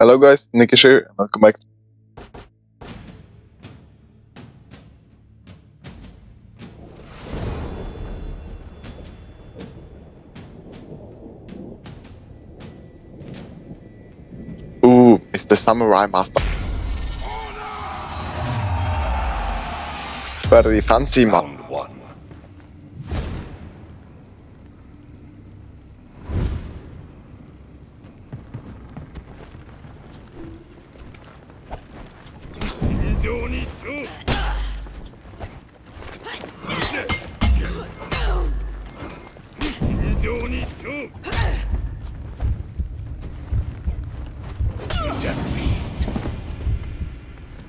Hello guys, Nickish here, and welcome back. Ooh, it's the Samurai Master. Very fancy man.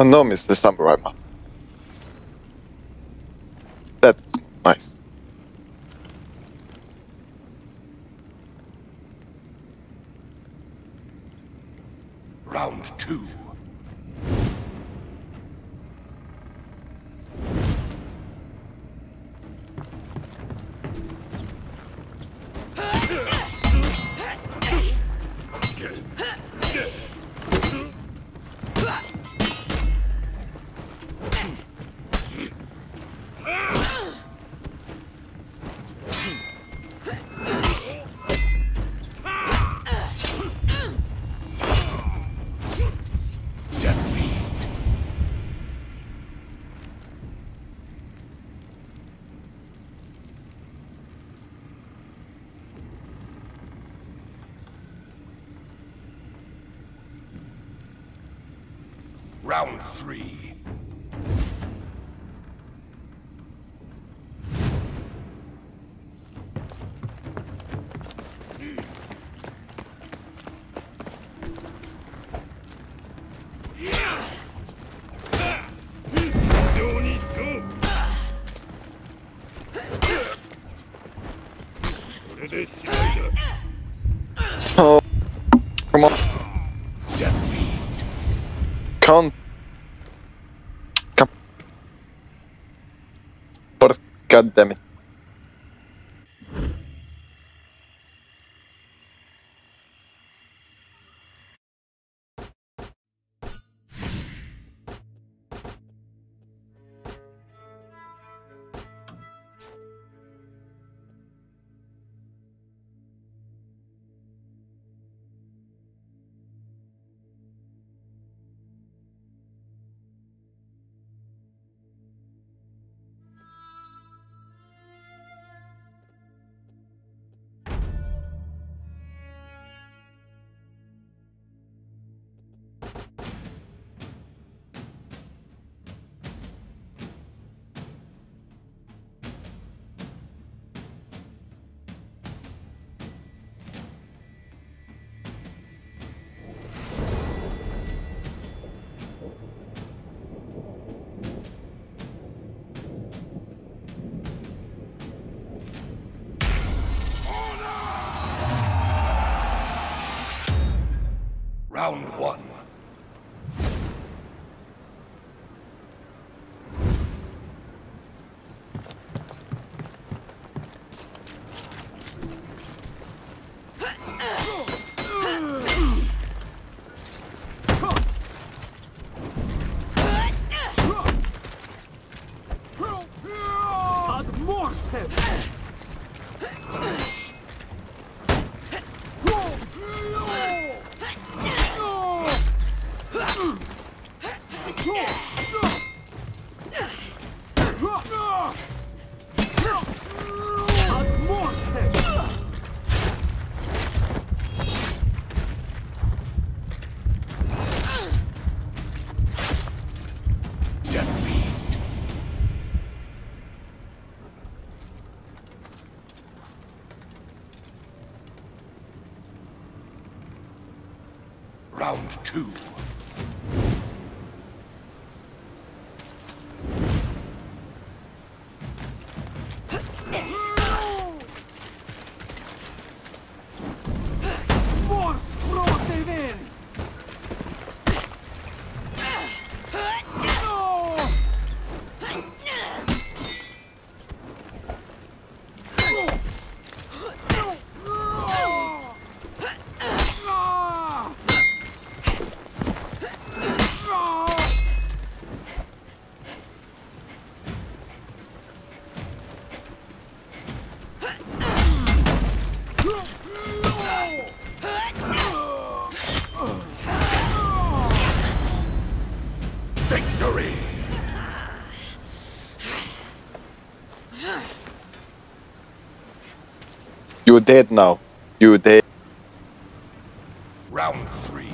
Oh no, Mr. Samurai Man. Round three. God damn it. Two. You're dead now. You're dead. Round three.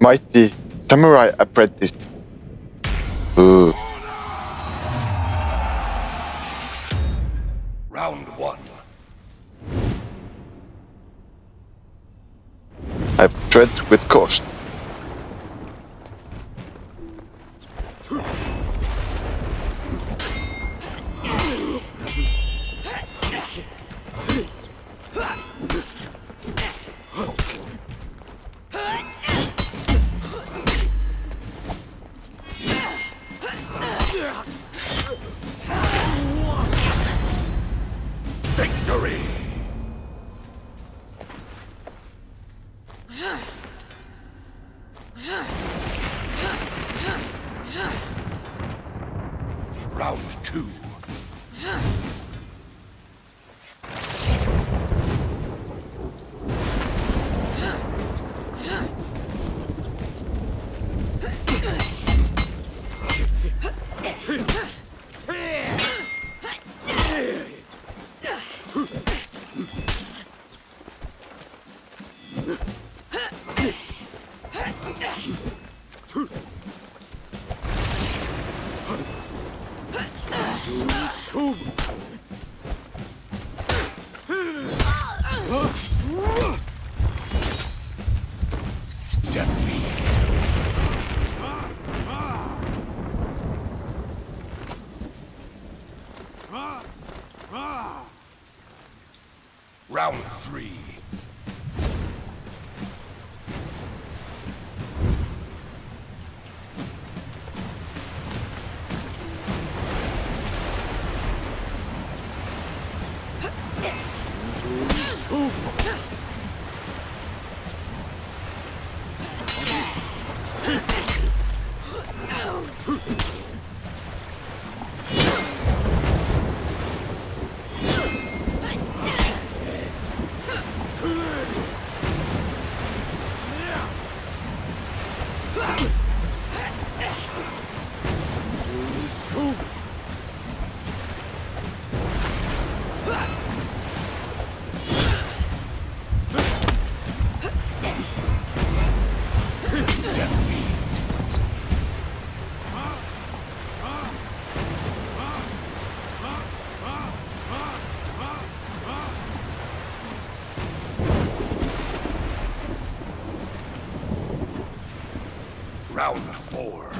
Mighty samurai apprentice. Ooh, Round one. I've tread with caution. Defeat. Round four.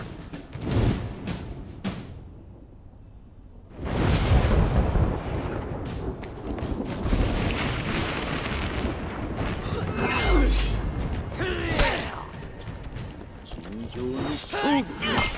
Victory!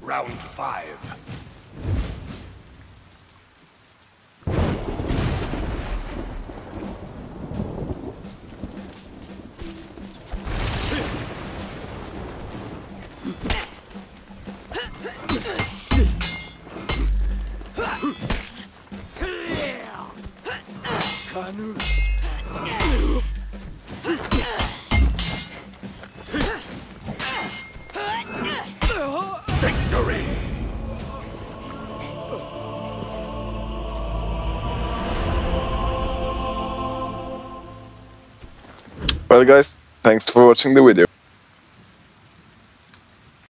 Round five. Victory! Well guys, thanks for watching the video.